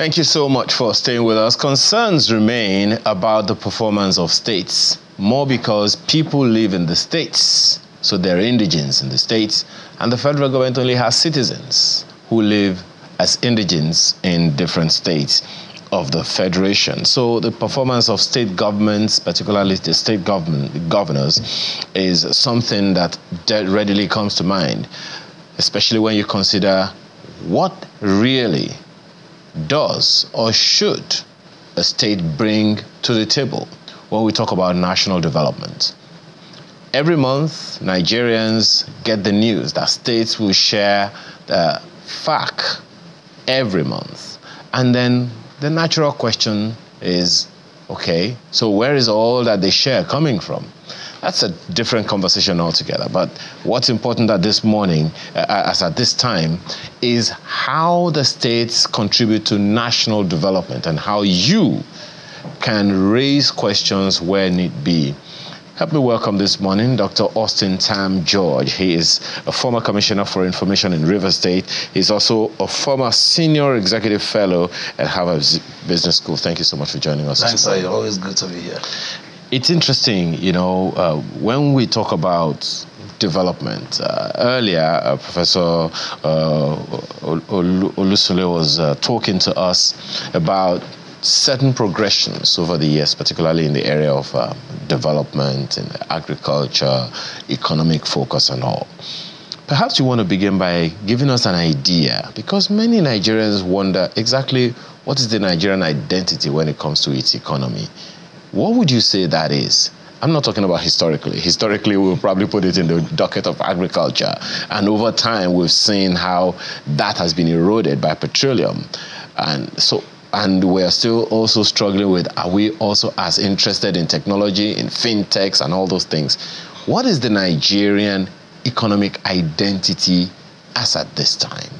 Thank you so much for staying with us. Concerns remain about the performance of states, more because people live in the states, so they're indigents in the states, and the federal government only has citizens who live as indigents in different states of the federation. So the performance of state governments, particularly the state government governors, is something that readily comes to mind, especially when you consider what really does or should a state bring to the table when we talk about national development. Every month, Nigerians get the news that states will share the FAAC every month. And then the natural question is okay, so where is all that they share coming from? That's a different conversation altogether. But what's important at this morning, uh, as at this time, is how the states contribute to national development and how you can raise questions where need be. Help me welcome this morning Dr. Austin Tam George. He is a former Commissioner for Information in River State. He's also a former Senior Executive Fellow at Harvard Business School. Thank you so much for joining us. Thanks. Always good to be here. It's interesting, you know, uh, when we talk about development. Uh, earlier, uh, Professor uh, was uh, talking to us about certain progressions over the years, particularly in the area of uh, development and agriculture, economic focus, and all. Perhaps you want to begin by giving us an idea, because many Nigerians wonder exactly what is the Nigerian identity when it comes to its economy. What would you say that is? I'm not talking about historically. Historically, we'll probably put it in the docket of agriculture. And over time, we've seen how that has been eroded by petroleum. And so, and we're still also struggling with are we also as interested in technology, in fintechs, and all those things? What is the Nigerian economic identity as at this time?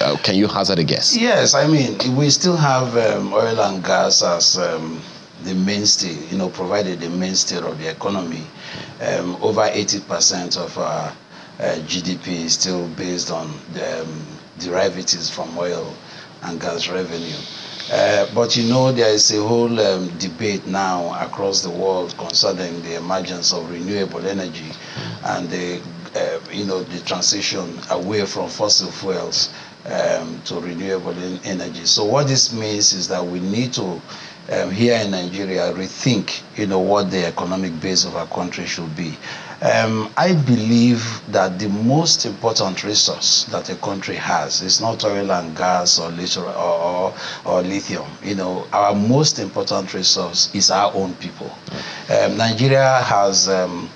Uh, can you hazard a guess? Yes, I mean, we still have um, oil and gas as um, the mainstay, you know, provided the mainstay of the economy. Um, over 80% of our uh, GDP is still based on the, um, derivatives from oil and gas revenue. Uh, but you know, there is a whole um, debate now across the world concerning the emergence of renewable energy and the, uh, you know, the transition away from fossil fuels um, to renewable energy. So what this means is that we need to um, here in Nigeria rethink, you know, what the economic base of our country should be. Um, I believe that the most important resource that a country has is not oil and gas or, or, or, or lithium. You know, our most important resource is our own people. Um, Nigeria has um,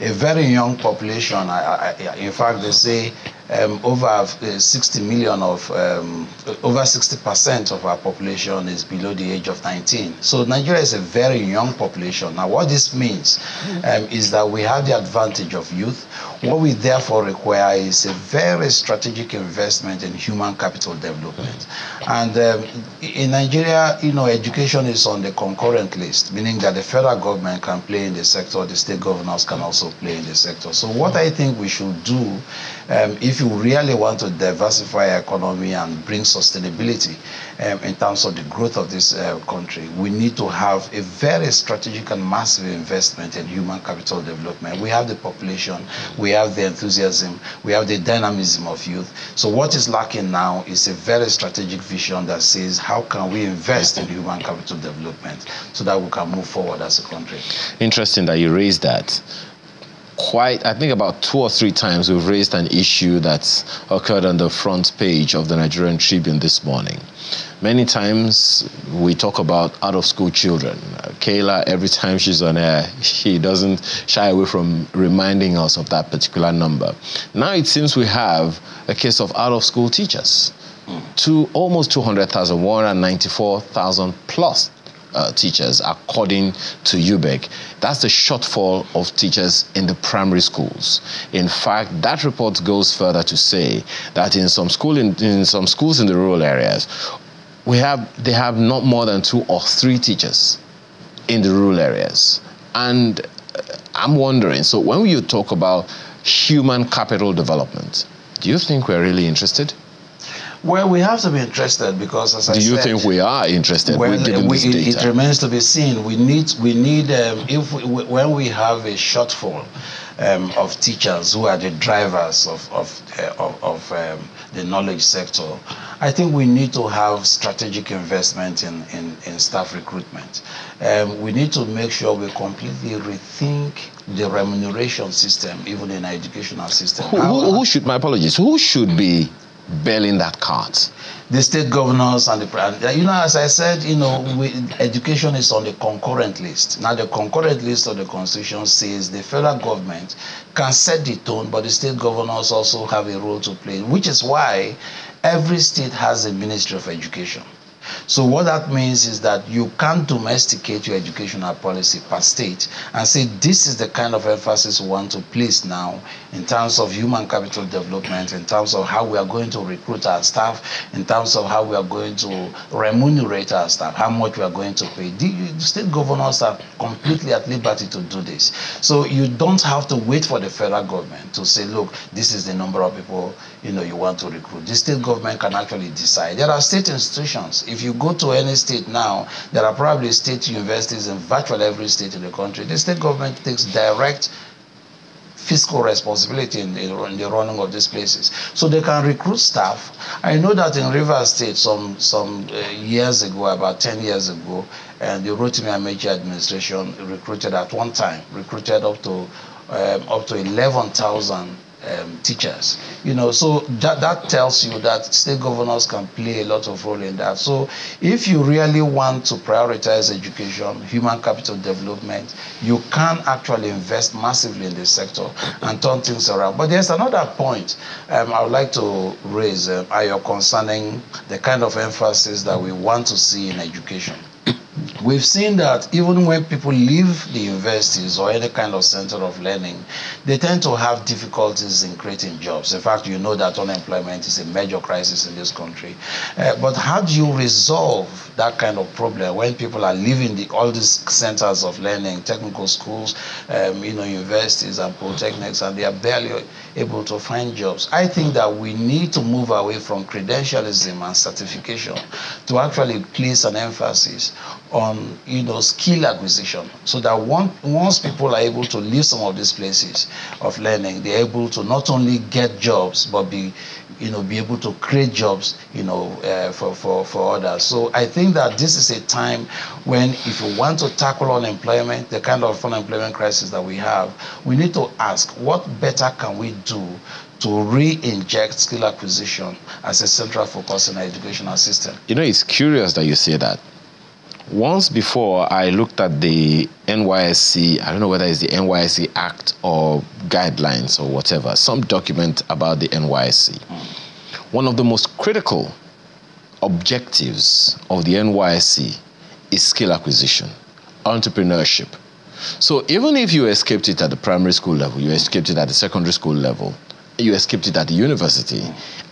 a very young population. I, I, in fact, they say um, over uh, 60 million of um, over 60 percent of our population is below the age of 19 so nigeria is a very young population. Now what this means um, is that we have the advantage of youth. What we therefore require is a very strategic investment in human capital development. And um, in nigeria you know education is on the concurrent list meaning that the federal government can play in the sector the state governors can also play in the sector. So what i think we should do um, if you really want to diversify economy and bring sustainability um, in terms of the growth of this uh, country, we need to have a very strategic and massive investment in human capital development. We have the population, we have the enthusiasm, we have the dynamism of youth. So what is lacking now is a very strategic vision that says how can we invest in human capital development so that we can move forward as a country. Interesting that you raised that quite, I think about two or three times we've raised an issue that's occurred on the front page of the Nigerian Tribune this morning. Many times we talk about out of school children. Kayla, every time she's on air, she doesn't shy away from reminding us of that particular number. Now it seems we have a case of out of school teachers. Hmm. To almost 200,000, 194,000 plus uh, teachers, according to UBEC. That's the shortfall of teachers in the primary schools. In fact, that report goes further to say that in some school in, in some schools in the rural areas, we have they have not more than two or three teachers in the rural areas. And uh, I'm wondering, so when you talk about human capital development, do you think we're really interested? Well, we have to be interested because, as Do I you said, think we are interested? well, we, it, it remains to be seen. We need, we need, um, if we, when we have a shortfall um, of teachers who are the drivers of of, uh, of, of um, the knowledge sector, I think we need to have strategic investment in, in, in staff recruitment. Um, we need to make sure we completely rethink the remuneration system, even in our educational system. Who, who, who should, my apologies, who should be bailing that cart? the state governors and the you know as i said you know we, education is on the concurrent list now the concurrent list of the constitution says the federal government can set the tone but the state governors also have a role to play which is why every state has a ministry of education so what that means is that you can't domesticate your educational policy per state and say this is the kind of emphasis we want to place now in terms of human capital development, in terms of how we are going to recruit our staff, in terms of how we are going to remunerate our staff, how much we are going to pay. The, state governors are completely at liberty to do this. So you don't have to wait for the federal government to say, look, this is the number of people you know you want to recruit. The state government can actually decide. There are state institutions. If you go to any state now, there are probably state universities in virtually every state in the country. The state government takes direct fiscal responsibility in in the running of these places. So they can recruit staff. I know that in Rivers State, some some uh, years ago, about 10 years ago, and the Rotimi Amaechi administration recruited at one time, recruited up to um, up to 11,000 um, teachers. You know, so that, that tells you that state governors can play a lot of role in that. So if you really want to prioritize education, human capital development, you can actually invest massively in this sector and turn things around. But there's another point um, I would like to raise, uh, concerning the kind of emphasis that we want to see in education. We've seen that even when people leave the universities or any kind of center of learning, they tend to have difficulties in creating jobs. In fact, you know that unemployment is a major crisis in this country. Uh, but how do you resolve that kind of problem when people are leaving the, all these centers of learning, technical schools, um, you know, universities and polytechnics, and they are barely able to find jobs? I think that we need to move away from credentialism and certification to actually place an emphasis on you know skill acquisition. So that one, once people are able to leave some of these places of learning they're able to not only get jobs but be you know be able to create jobs you know uh, for, for for others. So i think that this is a time when if you want to tackle unemployment the kind of unemployment crisis that we have we need to ask what better can we do to re-inject skill acquisition as a central focus in our educational system? You know, it's curious that you say that. Once before, I looked at the NYSC, I don't know whether it's the NYSC Act or guidelines or whatever, some document about the NYSC. One of the most critical objectives of the NYSC is skill acquisition, entrepreneurship. So even if you escaped it at the primary school level, you escaped it at the secondary school level, you escaped it at the university,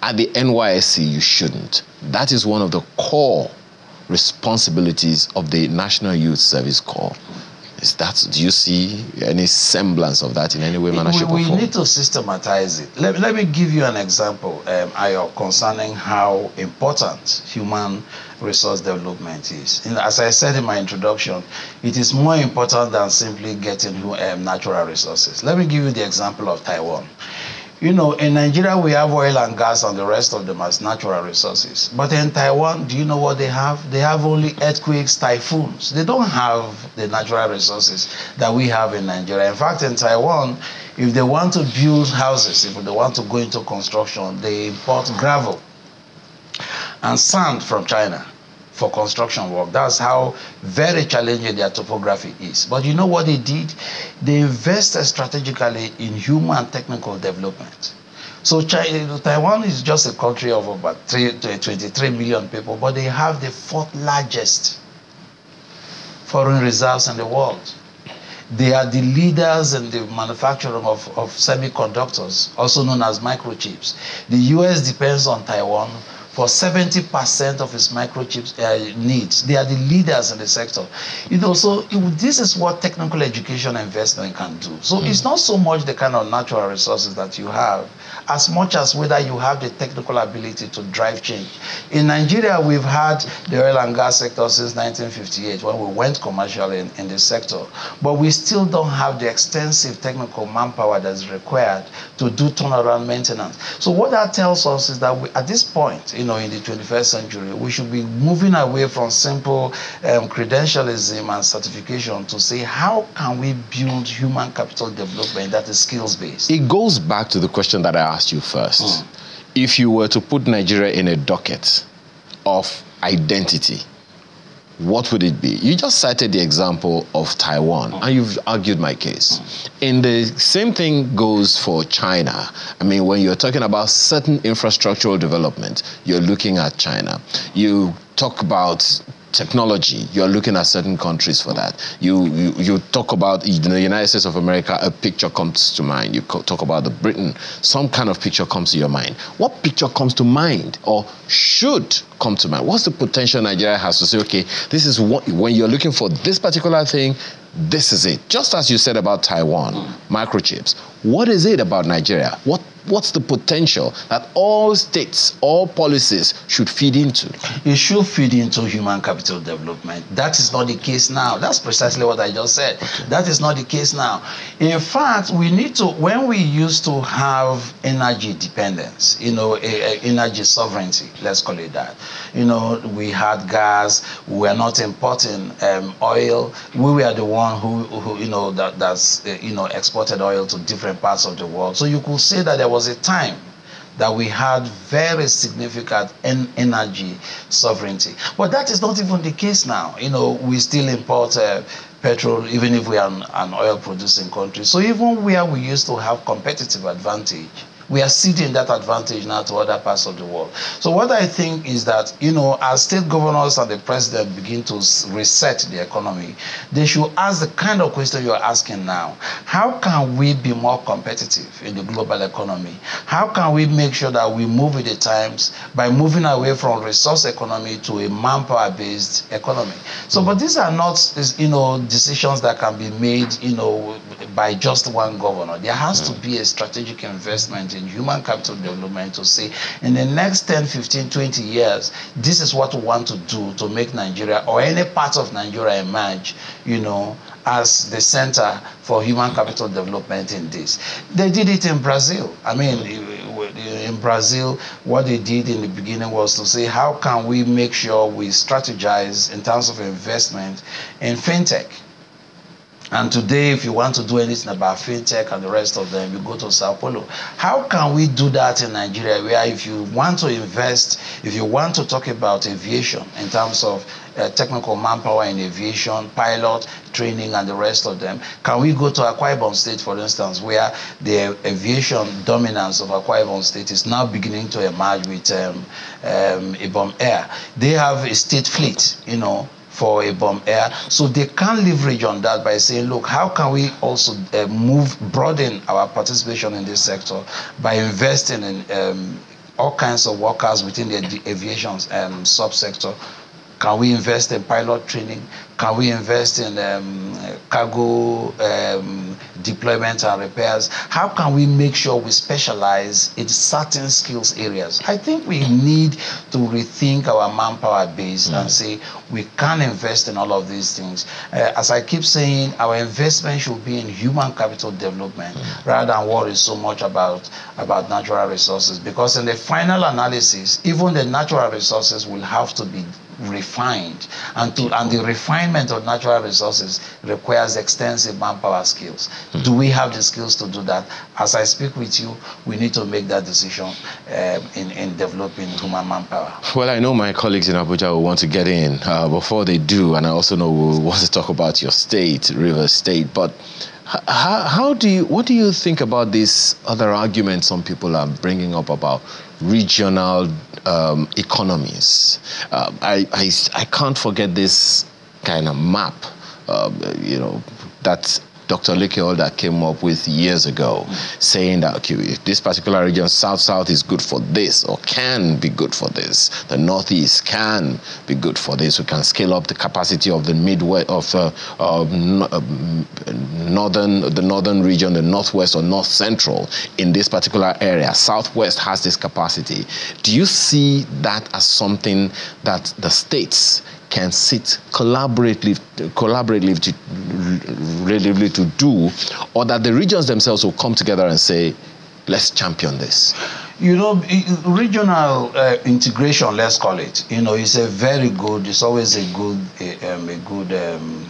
at the NYSC you shouldn't. That is one of the core responsibilities of the National Youth Service Corps. Is that do you see any semblance of that in any way, manner, shape, or we, we need to systematize it. Let, let me give you an example, um, Ayo, concerning how important human resource development is. Know, as I said in my introduction, it is more important than simply getting um, natural resources. Let me give you the example of Taiwan. You know, in Nigeria, we have oil and gas and the rest of them as natural resources. But in Taiwan, do you know what they have? They have only earthquakes, typhoons. They don't have the natural resources that we have in Nigeria. In fact, in Taiwan, if they want to build houses, if they want to go into construction, they import gravel and sand from China for construction work. That's how very challenging their topography is. But you know what they did? They invested strategically in human and technical development. So China, Taiwan is just a country of about three, 23 million people, but they have the fourth largest foreign reserves in the world. They are the leaders in the manufacturing of, of semiconductors, also known as microchips. The US depends on Taiwan for 70% of its microchips uh, needs. They are the leaders in the sector. You know, so it, this is what technical education investment can do. So mm. it's not so much the kind of natural resources that you have, as much as whether you have the technical ability to drive change. In Nigeria, we've had the oil and gas sector since 1958 when we went commercial in, in the sector, but we still don't have the extensive technical manpower that's required to do turnaround maintenance. So what that tells us is that we, at this point, you know, in the 21st century, we should be moving away from simple um, credentialism and certification to say how can we build human capital development that is skills based. It goes back to the question that I asked you first. Mm. If you were to put Nigeria in a docket of identity, what would it be? You just cited the example of Taiwan, and you've argued my case. And the same thing goes for China. I mean, when you're talking about certain infrastructural development, you're looking at China. You talk about technology, you're looking at certain countries for that. You, you, you talk about the United States of America, a picture comes to mind. You talk about the Britain, some kind of picture comes to your mind. What picture comes to mind or should come to mind? What's the potential Nigeria has to say, okay, this is what, when you're looking for this particular thing, this is it. Just as you said about Taiwan, microchips. What is it about Nigeria? What what's the potential that all states, all policies should feed into? It should feed into human capital development. That is not the case now. That's precisely what I just said. Okay. That is not the case now. In fact, we need to, when we used to have energy dependence, you know, a, a energy sovereignty, let's call it that. You know, we had gas, we were not importing um, oil. We were the one who, who you know, that, that's, uh, you know, exported oil to different parts of the world. So you could say that there was a time that we had very significant en- energy sovereignty. But that is not even the case now. You know, we still import uh, petrol, even if we are an, an oil producing country. So even where we used to have competitive advantage, we are ceding that advantage now to other parts of the world. So what I think is that, you know, as state governors and the president begin to reset the economy, they should ask the kind of question you're asking now. How can we be more competitive in the global economy? How can we make sure that we move with the times by moving away from resource economy to a manpower-based economy? So, but these are not, you know, decisions that can be made, you know, by just one governor. There has to hmm. be a strategic investment in human capital development to say in the next 10, 15, 20 years, this is what we want to do to make Nigeria or any part of Nigeria emerge, you know, as the center for human capital development in this. They did it in Brazil. I mean, hmm. in Brazil, what they did in the beginning was to say, how can we make sure we strategize in terms of investment in fintech? And today, if you want to do anything about fintech and the rest of them, you go to Sao Paulo. How can we do that in Nigeria, where if you want to invest, if you want to talk about aviation in terms of uh, technical manpower in aviation, pilot training, and the rest of them. Can we go to Akwa Ibom State, for instance, where the aviation dominance of Akwa Ibom State is now beginning to emerge with um, um, Ibom Air? They have a state fleet, you know, for Ibom Air. So they can leverage on that by saying, look, how can we also uh, move, broaden our participation in this sector by investing in um, all kinds of workers within the aviation um, subsector can we invest in pilot training? Can we invest in um, cargo um, deployment and repairs? How can we make sure we specialize in certain skills areas? I think we need to rethink our manpower base mm. and say we can invest in all of these things. Uh, as I keep saying, our investment should be in human capital development mm. rather than worry so much about, about natural resources. Because in the final analysis, even the natural resources will have to be refined. And to and the refinement of natural resources requires extensive manpower skills. Mm-hmm. do we have the skills to do that? As i speak with you we need to make that decision um, in, in developing human manpower. Well i know my colleagues in abuja will want to get in uh, before they do and i also know we'll want to talk about your state river state but how, how do you what do you think about this other argument some people are bringing up about regional um, economies. Uh, I, I, I can't forget this kind of map, uh, you know, that Dr. Oda came up with years ago, saying that okay, this particular region, South South, is good for this or can be good for this, the Northeast can be good for this. We can scale up the capacity of the Midwest, of uh, uh, northern, the northern region, the Northwest or North Central in this particular area. Southwest has this capacity. Do you see that as something that the states can sit collaboratively, collaboratively to, relatively to do, or that the regions themselves will come together and say, let's champion this? You know, regional uh, integration, let's call it, you know, is a very good, it's always a good, a, um, a good um,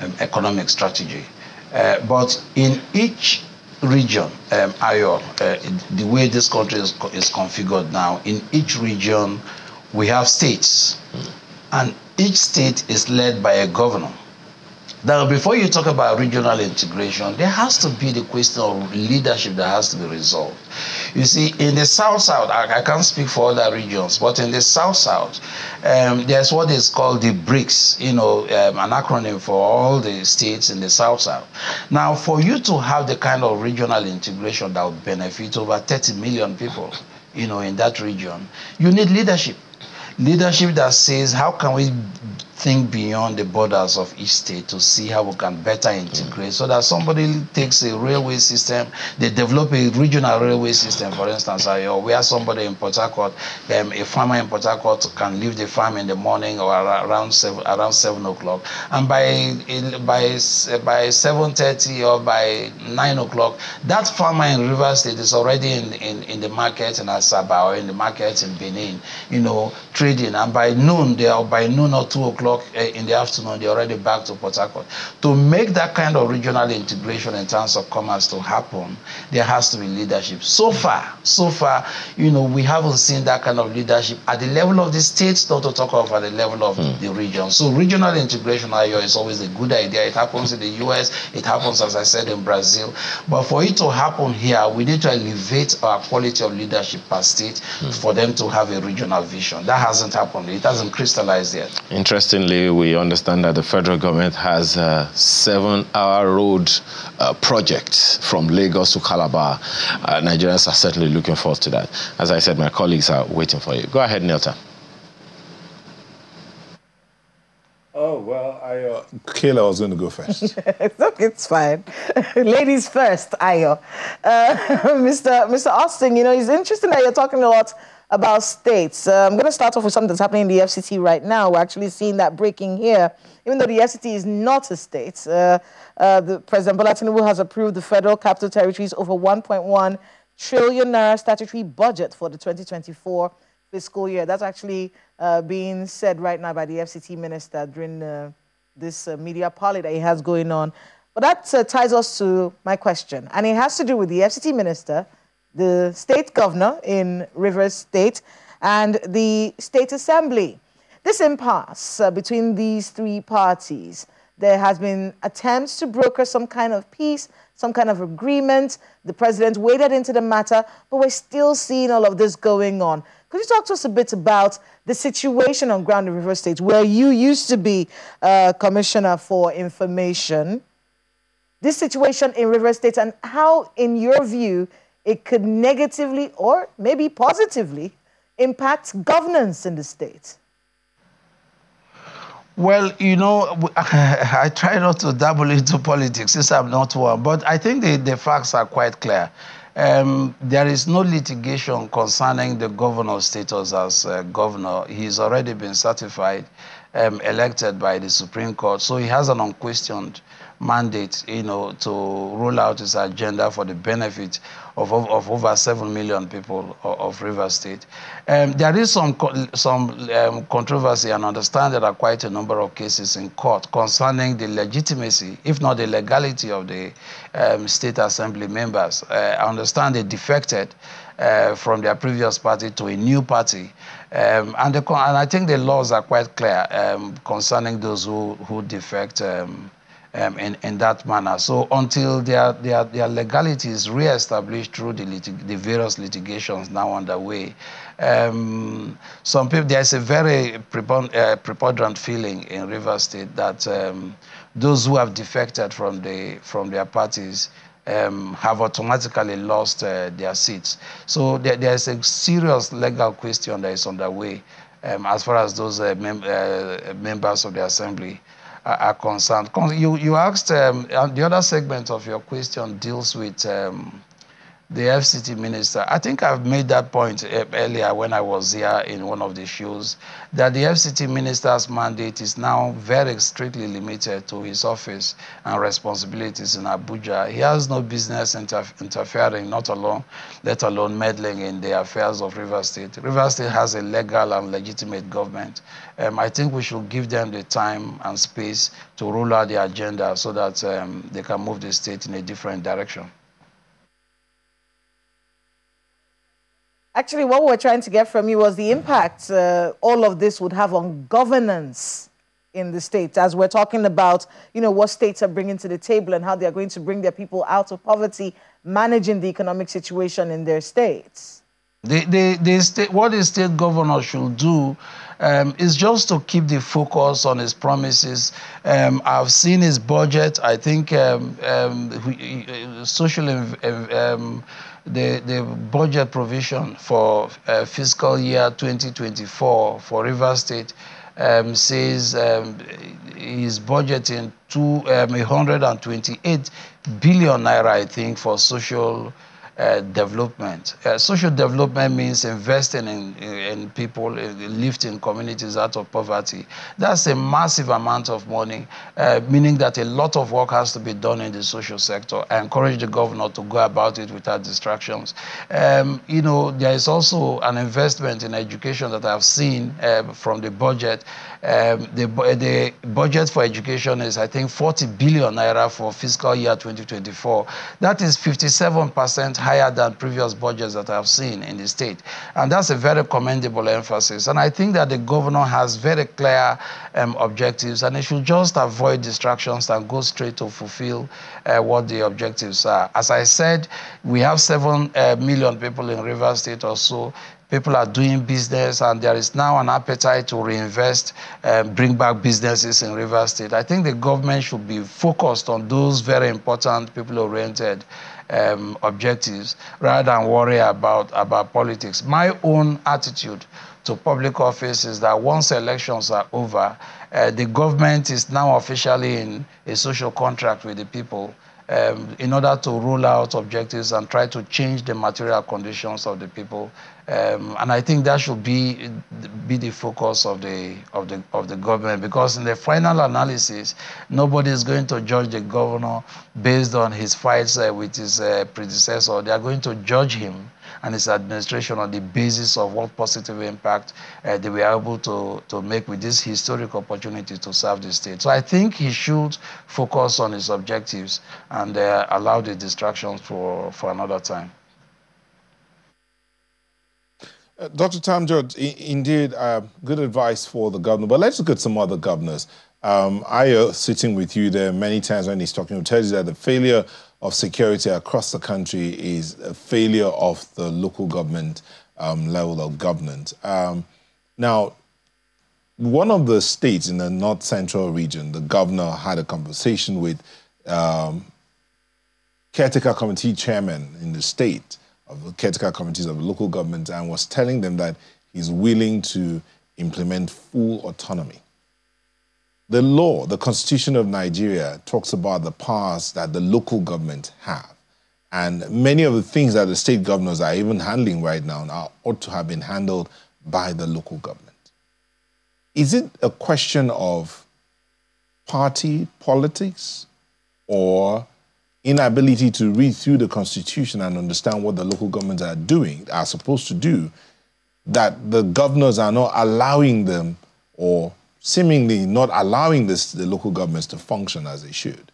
um, economic strategy. Uh, but in each region, um, uh, the way this country is, is configured now, in each region, we have states. Mm. And each state is led by a governor. Now, before you talk about regional integration, there has to be the question of leadership that has to be resolved. You see, in the South South, I, I can't speak for other regions, but in the South South, um, there's what is called the BRACED, you know, um, an acronym for all the states in the South South. Now, for you to have the kind of regional integration that would benefit over 30 million people, you know, in that region, you need leadership leadership that says how can we think beyond the borders of each state to see how we can better integrate. So that somebody takes a railway system, they develop a regional railway system, for instance, uh, where somebody in Port Harcourt, um, a farmer in Port Harcourt can leave the farm in the morning or around seven, around seven o'clock, and by by by seven thirty or by nine o'clock, that farmer in River State is already in, in, in the market in Asaba or in the market in Benin, you know, trading, and by noon they are by noon or two o'clock o'clock eh, in the afternoon, they're already back to Port Harcourt. To make that kind of regional integration in terms of commerce to happen, there has to be leadership. So far, so far, you know, we haven't seen that kind of leadership at the level of the states, not to talk of at the level of mm. the region. So regional integration, is always a good idea. It happens in the US, it happens, as I said, in Brazil. But for it to happen here, we need to elevate our quality of leadership per state mm. for them to have a regional vision. That hasn't happened. It hasn't crystallized yet. Interesting interestingly, we understand that the federal government has a seven-hour road uh, project from Lagos to Calabar. Uh, Nigerians are certainly looking forward to that. As I said, my colleagues are waiting for you. Go ahead, Nilta. Oh, well, I, uh, Kayla was going to go first. it's fine. Ladies first, Ayo. Uh, Mr. Mr. Austin, you know, it's interesting that you're talking a lot about states. Uh, I'm going to start off with something that's happening in the FCT right now. We're actually seeing that breaking here. Even though the FCT is not a state, uh, uh, the President Bola Tinubu has approved the Federal Capital Territories over 1.1 trillion naira statutory budget for the 2024 fiscal year. That's actually uh, being said right now by the FCT minister during uh, this uh, media parley that he has going on. But that ties us to my question, and it has to do with the FCT minister the state governor in Rivers State, and the state assembly. This impasse uh, between these three parties, there has been attempts to broker some kind of peace, some kind of agreement. The president waded into the matter, but we're still seeing all of this going on. Could you talk to us a bit about the situation on ground in Rivers State, where you used to be uh, Commissioner for Information? This situation in Rivers State and how, in your view, it could negatively or maybe positively impact governance in the state? Well, you know, I try not to dabble into politics since I'm not one, but I think the, the facts are quite clear. Um, there is no litigation concerning the governor's status as uh, governor. He's already been certified, um, elected by the Supreme Court, so he has an unquestioned mandate, you know, to roll out his agenda for the benefit of, of, of over 7 million people of, of River State. Um, there is some, some um, controversy and understand there are quite a number of cases in court concerning the legitimacy, if not the legality of the um, state assembly members. Uh, I understand they defected uh, from their previous party to a new party. Um, and, the, and, I think the laws are quite clear um, concerning those who, who defect um, um, in, in that manner. So until their, their, their legality is re-established through the, the various litigations now underway, um, some people, there's a very uh, preponderant feeling in River State that um, those who have defected from the from their parties um, have automatically lost uh, their seats. So there, there's a serious legal question that is underway um, as far as those uh, mem uh, members of the assembly are, concerned. You, you asked, um, the other segment of your question deals with um, the FCT minister. I think I've made that point earlier when I was here in one of the shows that the FCT minister's mandate is now very strictly limited to his office and responsibilities in Abuja. He has no business inter interfering, not alone, let alone meddling in the affairs of River State. River State has a legal and legitimate government. Um, I think we should give them the time and space to roll out the agenda so that um, they can move the state in a different direction. Actually, what we're trying to get from you was the impact uh, all of this would have on governance in the states, as we're talking about, you know, what states are bringing to the table and how they are going to bring their people out of poverty, managing the economic situation in their states. The, the, the state, what the state governor should do um, is just to keep the focus on his promises. Um, I've seen his budget. I think um, um social um, the, the budget provision for uh, fiscal year 2024 for River State um, says um, he's budgeting two, um, 128 billion naira, I think, for social uh, development. Uh, social development means investing in, in, people, in lifting communities out of poverty. That's a massive amount of money, uh, meaning that a lot of work has to be done in the social sector. I encourage the governor to go about it without distractions. Um, you know, there is also an investment in education that I've seen uh, from the budget. Um, the, the budget for education is, I think, 40 billion naira for fiscal year 2024. That is 57 percent higher than previous budgets that I've seen in the state. And that's a very commendable emphasis. And I think that the governor has very clear um, objectives and he should just avoid distractions and go straight to fulfill uh, what the objectives are. As I said, we have seven uh, million people in River State or so people are doing business and there is now an appetite to reinvest and bring back businesses in River State. I think the government should be focused on those very important people-oriented um, objectives rather than worry about, about politics. My own attitude to public office is that once elections are over, uh, the government is now officially in a social contract with the people um, in order to roll out objectives and try to change the material conditions of the people. Um, and I think that should be be the focus of the of the of the government because in the final analysis, nobody is going to judge the governor based on his fights uh, with his uh, predecessor. They are going to judge him and his administration on the basis of what positive impact uh, they were able to, to make with this historic opportunity to serve the state. So I think he should focus on his objectives and uh, allow the distractions for, for another time. Uh, Dr. Tam George, indeed, uh, good advice for the governor. But let's look at some other governors. Um, Ayo, sitting with you there many times when he's talking, will tell you that the failure of security across the country is a failure of the local government um, level of government. Um, now, one of the states in the north central region, the governor had a conversation with um, caretaker committee chairman in the state of the caretaker committees of local government and was telling them that he's willing to implement full autonomy the law, the Constitution of Nigeria, talks about the powers that the local government have. And many of the things that the state governors are even handling right now are, ought to have been handled by the local government. Is it a question of party politics or inability to read through the Constitution and understand what the local governments are doing, are supposed to do, that the governors are not allowing them or seemingly not allowing this, the local governments to function as they should.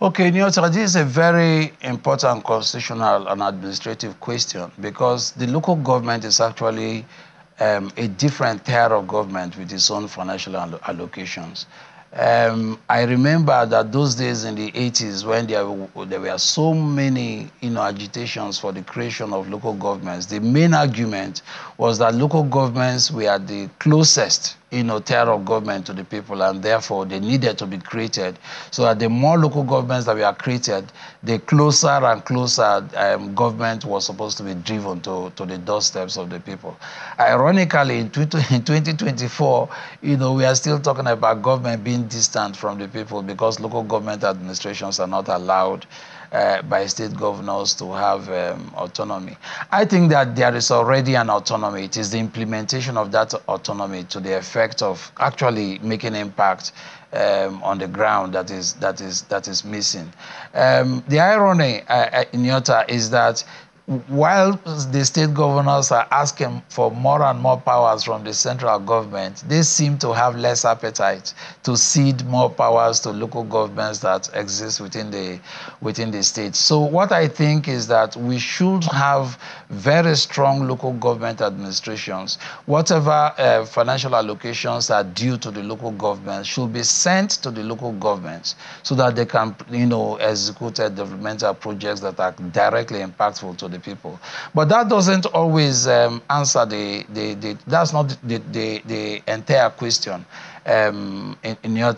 Okay, Nyota, this is a very important constitutional and administrative question because the local government is actually um, a different tier of government with its own financial allocations. Um, I remember that those days in the 80s when there, there were so many you know, agitations for the creation of local governments, the main argument was that local governments were the closest you know, tier of government to the people, and therefore they needed to be created. So that the more local governments that were created, the closer and closer um, government was supposed to be driven to, to the doorsteps of the people. Ironically, in, 2024, you know, we are still talking about government being distant from the people because local government administrations are not allowed uh, by state governors to have um, autonomy. I think that there is already an autonomy. It is the implementation of that autonomy to the effect of actually making impact um, on the ground that is that is that is missing. Um, the irony uh, uh Nyota is that while the state governors are asking for more and more powers from the central government, they seem to have less appetite to cede more powers to local governments that exist within the within the state. So what I think is that we should have very strong local government administrations. Whatever uh, financial allocations are due to the local government should be sent to the local governments so that they can, you know, execute developmental projects that are directly impactful to the people. But that doesn't always um, answer the, the, the, that's not the, the, the entire question um, in, in.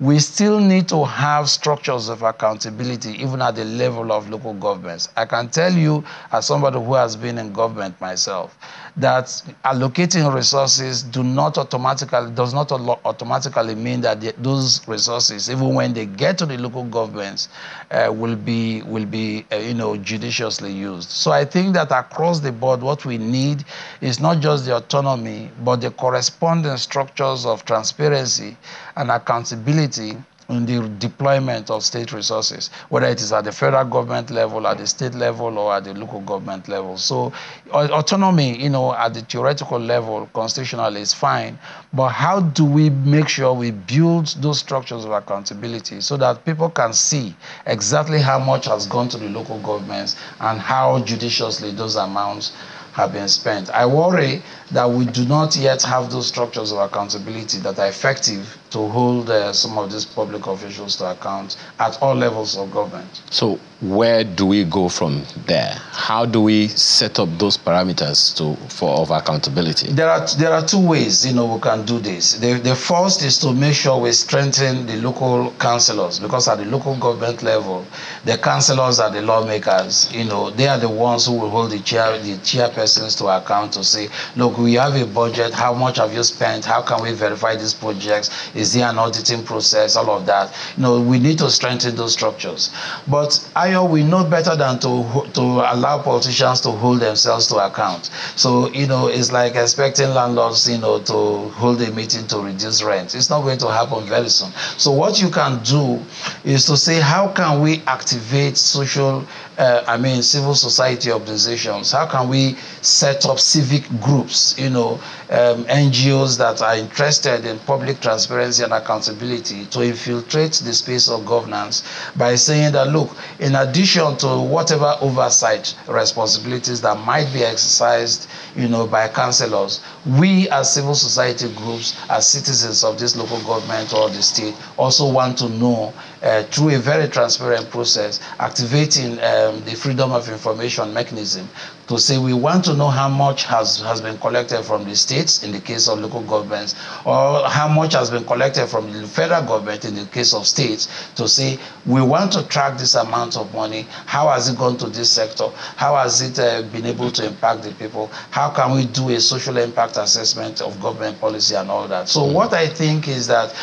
We still need to have structures of accountability even at the level of local governments. I can tell you, as somebody who has been in government myself, that allocating resources do not automatically does not automatically mean that the, those resources, even when they get to the local governments, uh, will be will be uh, you know judiciously used. So I think that across the board, what we need is not just the autonomy, but the corresponding structures of transparency and accountability in the deployment of state resources, whether it is at the federal government level, at the state level, or at the local government level. So autonomy, you know, at the theoretical level, constitutionally is fine, but how do we make sure we build those structures of accountability so that people can see exactly how much has gone to the local governments and how judiciously those amounts have been spent. I worry that we do not yet have those structures of accountability that are effective to hold uh, some of these public officials to account at all levels of government. So, where do we go from there? How do we set up those parameters to for of accountability? There are there are two ways you know we can do this. The, the first is to make sure we strengthen the local councillors because at the local government level, the councillors are the lawmakers. You know they are the ones who will hold the chair the chairpersons to account to say, look, we have a budget. How much have you spent? How can we verify these projects? Is there an auditing process? All of that. You know, we need to strengthen those structures. But Ayo, we know better than to to allow politicians to hold themselves to account. So you know, it's like expecting landlords, you know, to hold a meeting to reduce rent. It's not going to happen very soon. So what you can do is to say, how can we activate social uh, I mean, civil society organizations? How can we set up civic groups, you know, um, NGOs that are interested in public transparency and accountability to infiltrate the space of governance by saying that, look, in addition to whatever oversight responsibilities that might be exercised, you know, by councillors, we as civil society groups, as citizens of this local government or the state, also want to know uh, through a very transparent process, activating um, the freedom of information mechanism to say we want to know how much has, has been collected from the states in the case of local governments or how much has been collected from the federal government in the case of states to say we want to track this amount of money. How has it gone to this sector? How has it uh, been able to impact the people? How can we do a social impact assessment of government policy and all that? So what i think is that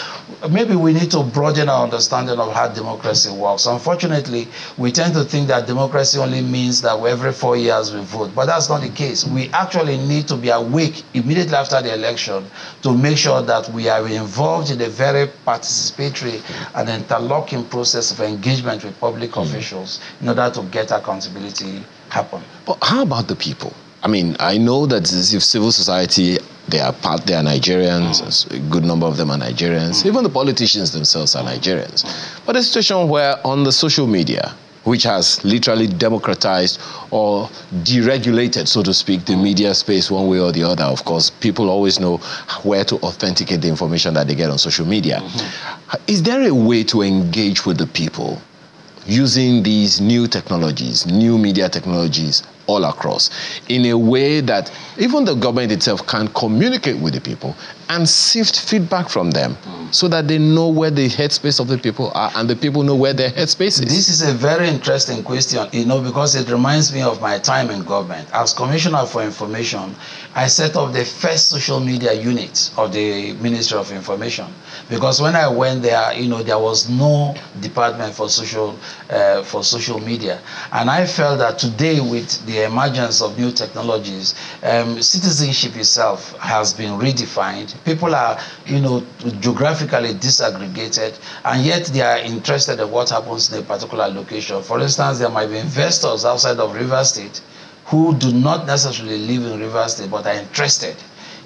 maybe we need to broaden our understanding of how democracy works unfortunately we tend to think that democracy only means that every four years we vote. But that's not the case. We actually need to be awake immediately after the election to make sure that we are involved in a very participatory and interlocking process of engagement with public mm. officials in order to get accountability happen. But how about the people? I mean, I know that if civil society, they are part, they are Nigerians. Mm. A good number of them are Nigerians. Mm. Even the politicians themselves are Nigerians. Mm. But a situation where on the social media, which has literally democratized or deregulated, so to speak, the media space one way or the other. Of course, people always know where to authenticate the information that they get on social media. Mm-hmm. Is there a way to engage with the people using these new technologies, new media technologies, all across in a way that even the government itself can communicate with the people and sift feedback from them so that they know where the headspace of the people are and the people know where their headspace is. This is a very interesting question, you know, because it reminds me of my time in government. As Commissioner for Information, I set up the first social media unit of the Ministry of Information. Because when I went there, you know, there was no department for social, uh, for social media. And I felt that today with the emergence of new technologies, um, citizenship itself has been redefined People are, you know, geographically disaggregated, and yet they are interested in what happens in a particular location. For instance, there might be investors outside of River State who do not necessarily live in River State but are interested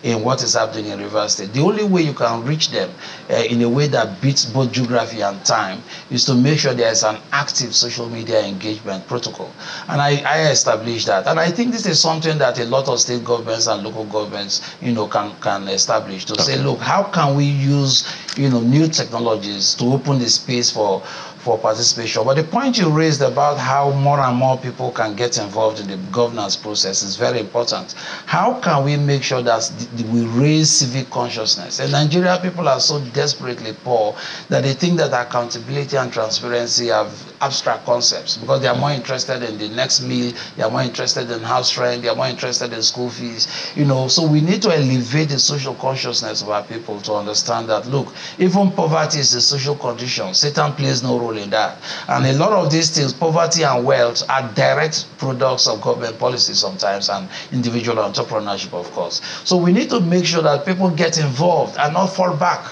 in what is happening in River State. The only way you can reach them uh, in a way that beats both geography and time is to make sure there is an active social media engagement protocol. And I, I established that. And I think this is something that a lot of state governments and local governments, you know, can, can establish to okay. say, look, how can we use, you know, new technologies to open the space for for participation. But the point you raised about how more and more people can get involved in the governance process is very important. How can we make sure that we raise civic consciousness? In Nigeria, people are so desperately poor that they think that accountability and transparency are abstract concepts because they are more interested in the next meal, they are more interested in house rent, they are more interested in school fees. You know, so we need to elevate the social consciousness of our people to understand that look, even poverty is a social condition. Satan plays no role role in that. And a lot of these things, poverty and wealth, are direct products of government policy sometimes and individual entrepreneurship, of course. So we need to make sure that people get involved and not fall back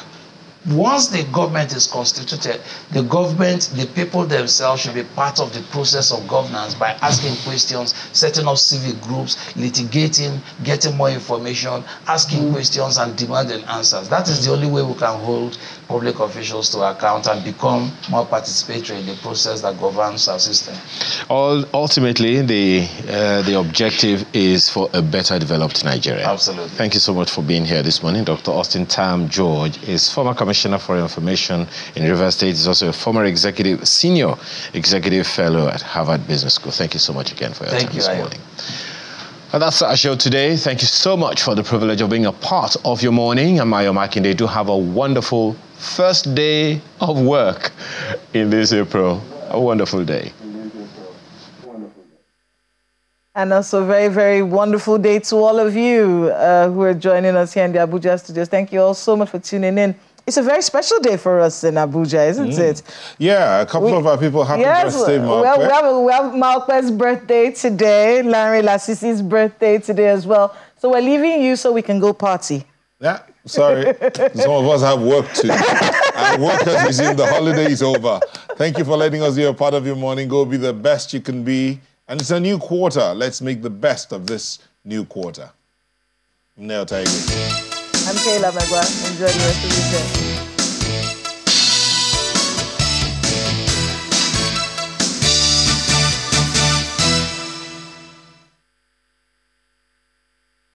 once the government is constituted, the government, the people themselves should be part of the process of governance by asking questions, setting up civic groups, litigating, getting more information, asking mm. questions, and demanding answers. That is the only way we can hold public officials to account and become more participatory in the process that governs our system. All, ultimately, the, uh, the objective is for a better developed Nigeria. Absolutely. Thank you so much for being here this morning. Dr. Austin Tam George is former Commissioner for Information in River State. He's also a former executive, senior executive fellow at Harvard Business School. Thank you so much again for your Thank time you, this morning. And that's our show today. Thank you so much for the privilege of being a part of your morning. I'm Mayo Makinde. Do have a wonderful first day of work in this April. A wonderful day. And also, very, very wonderful day to all of you uh, who are joining us here in the Abuja studios. Thank you all so much for tuning in. It's a very special day for us in Abuja, isn't mm. it? Yeah, a couple we, of our people happy yes, birthday, Mark. Well, we have, we have birthday today, Larry Lassisi's birthday today as well. So we're leaving you so we can go party. Yeah, sorry. Some of us have work to. and work has resumed. The holiday is over. Thank you for letting us be a part of your morning. Go be the best you can be. And it's a new quarter. Let's make the best of this new quarter. Neo Tiger. I'm Kayla Magua. Enjoy the rest of the day.